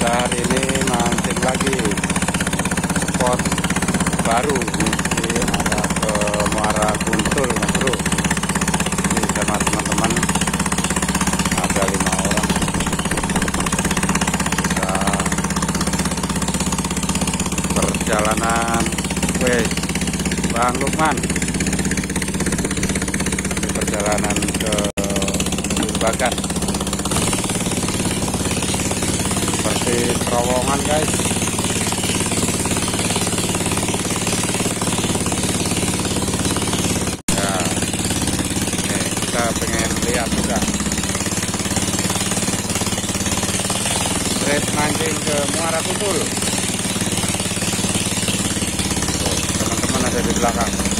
kita hari ini mancing lagi. Spot baru di ada ke muara Guntur mas bro. Ini sama teman-teman ada lima orang. Kita perjalanan wes Bang Lukman. Ini perjalanan ke bagas. Seperti terowongan guys. Ya. Nih, kita pengen lihat juga. Trip mancing ke Muara Kutul Tuh, teman-teman ada di belakang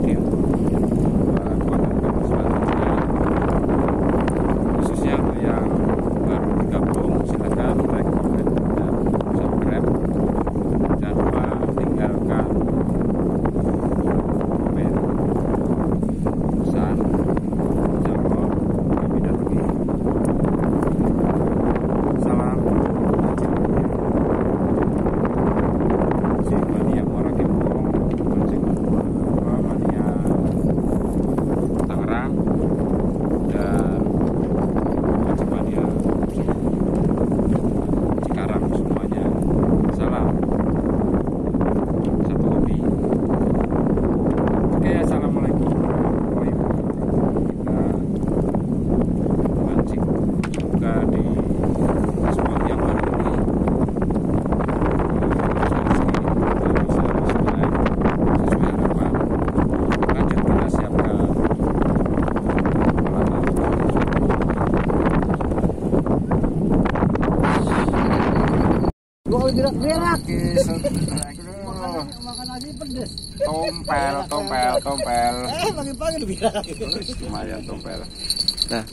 Backend. Tompel. Eh, pagi-pagi lebih lumayan tompel nah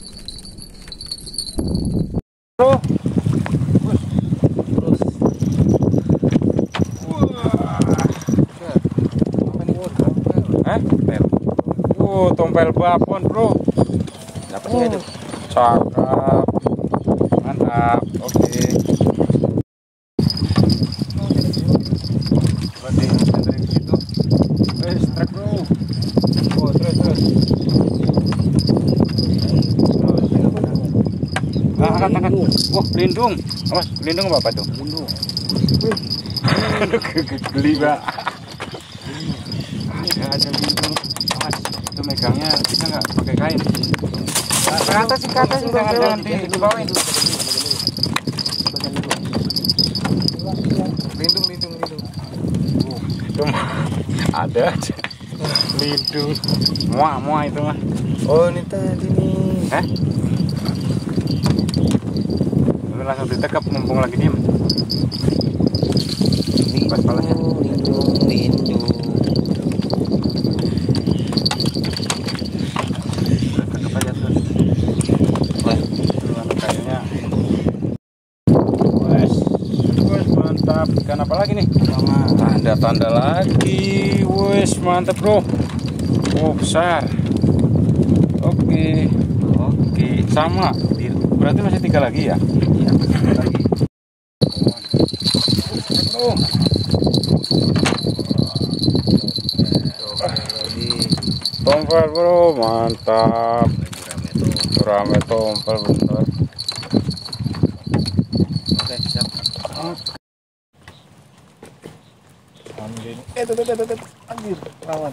bro Terus. eh tompel tompel babon bro Dapat oh. itu? cakep mantap oke berarti dari situ eh strike bro oh terus terus Nah, angkat, angkat. Wah, lindung. Awas, lindung apa tuh? Lindung. Geli, Pak. Ada, ada lindung. Awas, itu megangnya bisa nggak pakai kain? Ke atas ke atas. Jangan, jangan di, di bawah itu. Lindung, lindung, lindung. Ada aja. Lindung. Muah, muah itu mah. Oh, ini tadi nih. Eh? Ini langsung ditekap mumpung lagi diem. Pas palanya. Mantap. Ikan apa lagi nih? Tanda-tanda lagi. Wes mantap, Bro. Oh, besar. Ki. Oke. Sama. Di- Berarti masih tiga lagi ya? Tompel bro, mantap. Rame tompel bener. Oke, siap. Ambil. Eh, tuh, tuh, tuh, tuh. Anjir, lawan.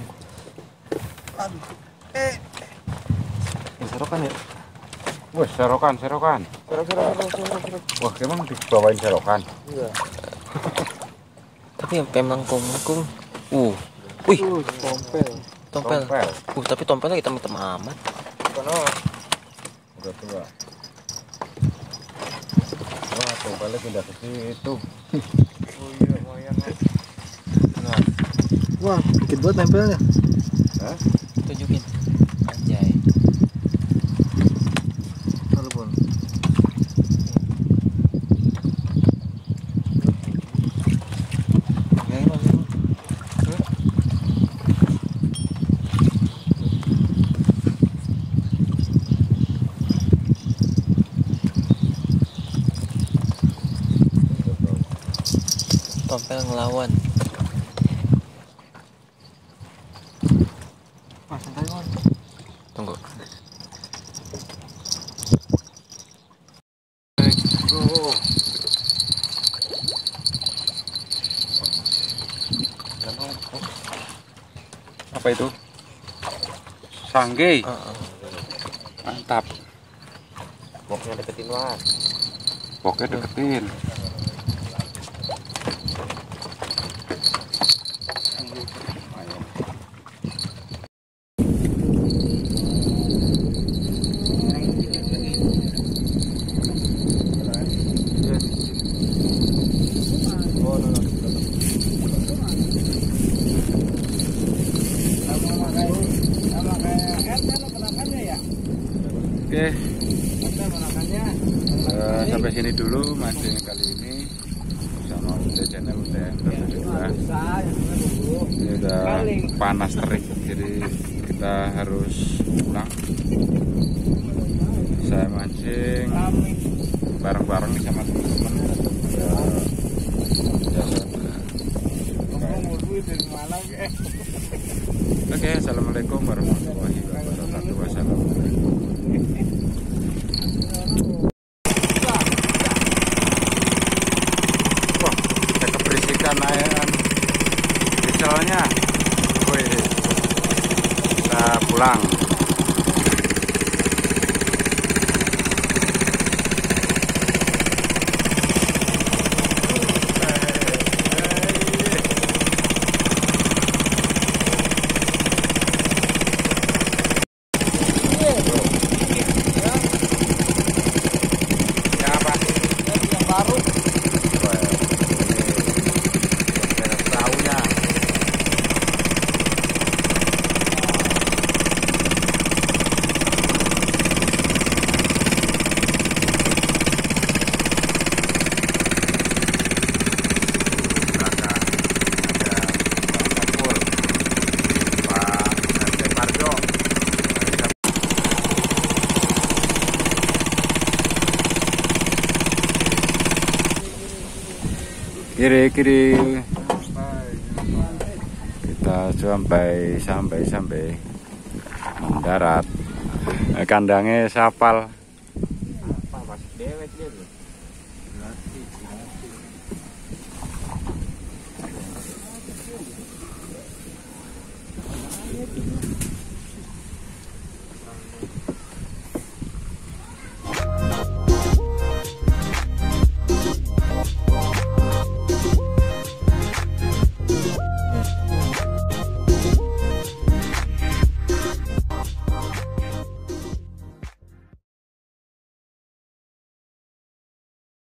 Aduh. Eh. Ini serokan ya? Wah, serokan, serokan. Serok, serok, serok, serok. Wah, emang dibawain serokan. Iya. Tapi yang memang kungkung. Uh. Wih, Uh, tompel. tompel. Tompel. Uh, tapi tompelnya hitam-hitam amat. Kono. Udah tua. Wah, tompelnya pindah ke situ. Oh iya, lumayan. Nah, Wah, dikit banget tempelnya. Hah? Masih. Tompel ngelawan. Mas. Tunggu. Apa itu? Sangge. Heeh. Mantap. Pokoknya deketin was. Pokoknya deketin. Eh, sampai sini dulu mancing kali ini sama UT channel UTM berdua. Ini udah panas terik, jadi kita harus pulang. Saya mancing bareng-bareng sama teman-teman. Ya, biasa. Oke, assalamualaikum warahmatullahi wabarakatuh. Wassalamualaikum. Wah, ada keberisikan air dieselnya. Wih, kita pulang. Ya, apa? Yang baru. Wah, ini beres perahunya. Kakak ada Bang Sapul, Pak RT Parjo, kiri kiri kita sampai sampai sampai mendarat. Kandangnya sapal